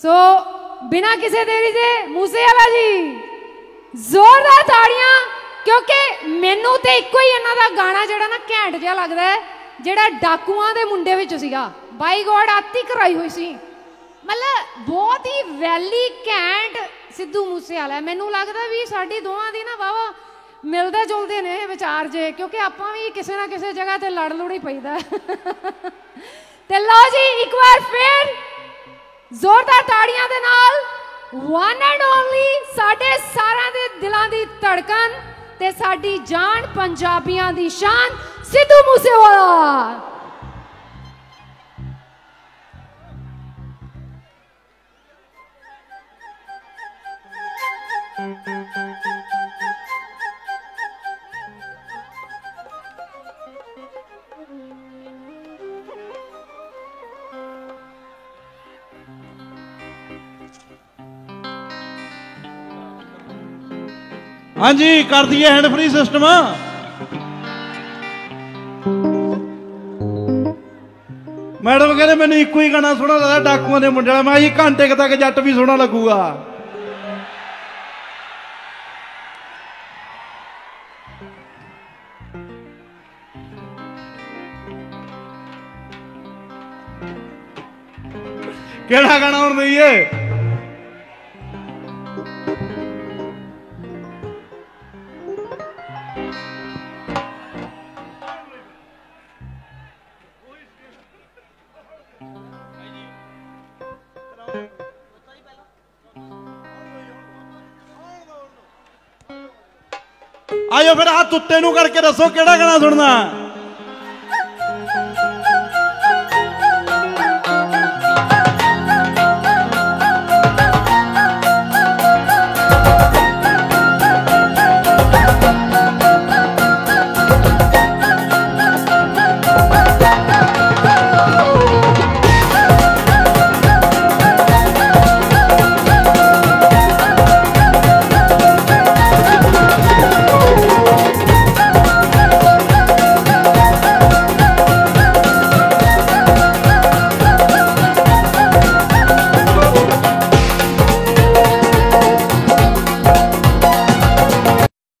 ਸੋ ਬਿਨਾ ਕਿਸੇ ਦੇਰੀ ਦੇ ਮੂਸੇ ਵਾਲਾ ਜੀ ਜ਼ੋਰਦਾਰ ਤਾੜੀਆਂ ਕਿਉਂਕਿ ਮੈਨੂੰ ਤੇ ਇੱਕੋ ਹੀ ਇਹਨਾਂ ਦਾ ਗਾਣਾ ਜਿਹੜਾ ਨਾ ਘੈਂਟ ਜਿਹਾ ਲੱਗਦਾ ਹੈ ਜਿਹੜਾ ਡਾਕੂਆਂ ਦੇ ਮੁੰਡੇ ਵਿੱਚ ਸੀਗਾ ਬਾਈ ਗੋਡ ਆਤੀ ਕਰਾਈ ਹੋਈ ਸੀ ਮਤਲਬ ਬਹੁਤ ਹੀ ਵੈਲੀ ਘੈਂਟ ਸਿੱਧੂ ਮੂਸੇ ਵਾਲਾ ਮੈਨੂੰ ਲੱਗਦਾ ਵੀ ਸਾਡੀ ਦੋਵਾਂ ਦੀ ਨਾ ਵਾਵਾ ਮਿਲਦੇ ਜੁਲਦੇ ਨੇ ਵਿਚਾਰ ਜੇ ਕਿਉਂਕਿ ਆਪਾਂ ਵੀ ਕਿਸੇ ਨਾ ਕਿਸੇ ਜਗ੍ਹਾ ਤੇ ਲੜ ਲੁੜ ਹੀ ਪਈਦਾ ਤੇ ਲਓ ਜੀ ਇੱਕ ਵਾਰ ਫੇਰ ਜ਼ੋਰਦਾਰ ਤਾੜੀਆਂ ਦੇ ਨਾਲ ਵਨ ਐਂਡ ਓਨਲੀ ਸਾਡੇ ਸਾਰਿਆਂ ਦੇ ਦਿਲਾਂ ਦੀ ਧੜਕਨ ਤੇ ਸਾਡੀ ਜਾਨ ਪੰਜਾਬੀਆਂ ਦੀ ਸ਼ਾਨ, ਸਿੱਧੂ ਮੂਸੇਵਾਲਾ। ਹਾਂਜੀ, ਕਰ ਦਈਏ ਹੈਂਡ ਫ੍ਰੀ ਸਿਸਟਮ ਮੈਡਮ ਕਹਿੰਦੇ, ਮੈਨੂੰ ਇੱਕੋ ਹੀ ਗਾਣਾ ਸੋਹਣਾ ਲੱਗਦਾ, ਡਾਕੂਆਂ ਦੇ ਮੁੰਡੇ ਵਾਲਾ। ਮੈਂ ਜੀ ਘੰਟੇ ਤੱਕ ਜੱਟ ਵੀ ਸੋਹਣਾ ਲੱਗੂਗਾ। ਕਿਹੜਾ ਗਾਣਾ ਹੁਣ ਦਈਏ? ਆਇਓ ਫਿਰ ਹੱਥ ਉੱਤੇ ਨੂੰ ਕਰਕੇ ਦੱਸੋ ਕਿਹੜਾ ਗਾਣਾ ਸੁਣਨਾ?